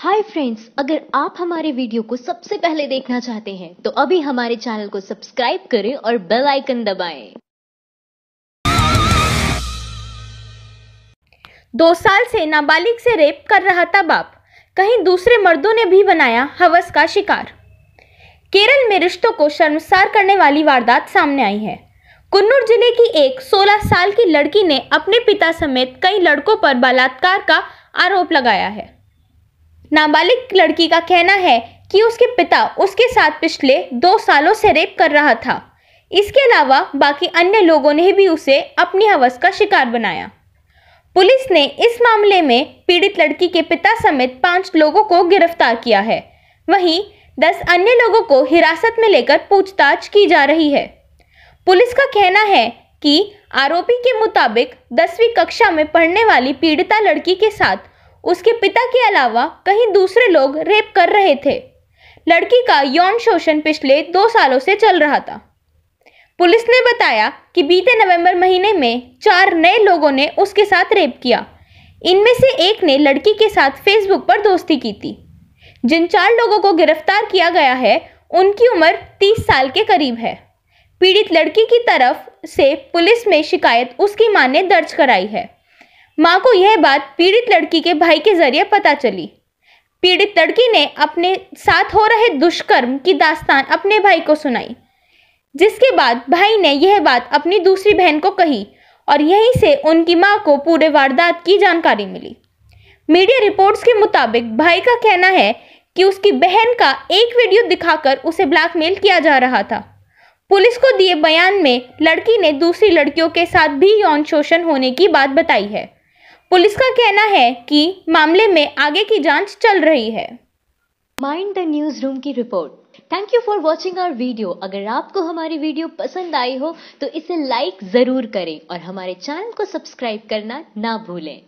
Hi friends अगर आप हमारे वीडियो को सबसे पहले देखना चाहते हैं तो अभी हमारे चैनल को सब्सक्राइब करें और बेल आइकन दबाएँ। दो साल से नाबालिग से रेप कर रहा था बाप। कहीं दूसरे मर्दों ने भी बनाया हवस का शिकार। केरल में रिश्तों को शर्मसार करने वाली वारदात सामने आई है। कुन्नूर ज़िले की एक 16 साल की लड़की ने अपने पिता समेत कई लड़कों पर बलात्कार का आरोप लगाया है। नाबालिग लड़की का कहना है कि उसके पिता उसके साथ पिछले दो सालों से रेप कर रहा था। इसके अलावा बाकी अन्य लोगों ने भी उसे अपनी हवस का शिकार बनाया। पुलिस ने इस मामले में पीड़ित लड़की के पिता समेत पाँच लोगों को गिरफ़्तार किया है। वहीं दस अन्य लोगों को हिरासत में लेकर पूछताछ की जा रही है। पुलिस का कहना है कि आरोपी के मुताबिक दसवीं कक्षा में पढ़ने वाली पीड़िता लड़की के साथ उसके पिता के अलावा कहीं दूसरे लोग रेप कर रहे थे। लड़की का यौन शोषण पिछले दो सालों से चल रहा था। पुलिस ने बताया कि बीते नवंबर महीने में चार नए लोगों ने उसके साथ रेप किया। इनमें से एक ने लड़की के साथ फेसबुक पर दोस्ती की थी। जिन चार लोगों को गिरफ़्तार किया गया है, उनकी उम्र 30 साल के करीब है। पीड़ित लड़की की तरफ़ से पुलिस में शिकायत उसकी माँ ने दर्ज कराई है। माँ को यह बात पीड़ित लड़की के भाई के ज़रिए पता चली। पीड़ित लड़की ने अपने साथ हो रहे दुष्कर्म की दास्तान अपने भाई को सुनाई, जिसके बाद भाई ने यह बात अपनी दूसरी बहन को कही और यहीं से उनकी माँ को पूरे वारदात की जानकारी मिली। मीडिया रिपोर्ट्स के मुताबिक भाई का कहना है कि उसकी बहन का एक वीडियो दिखाकर उसे ब्लैकमेल किया जा रहा था। पुलिस को दिए बयान में लड़की ने दूसरी लड़कियों के साथ भी यौन शोषण होने की बात बताई है। पुलिस का कहना है कि मामले में आगे की जाँच चल रही है। माइंड द न्यूज़ रूम की report thank you for watching our video अगर आपको हमारी वीडियो पसंद आई हो तो इसे लाइक ज़रूर करें और हमारे चैनल को सब्सक्राइब करना ना भूलें।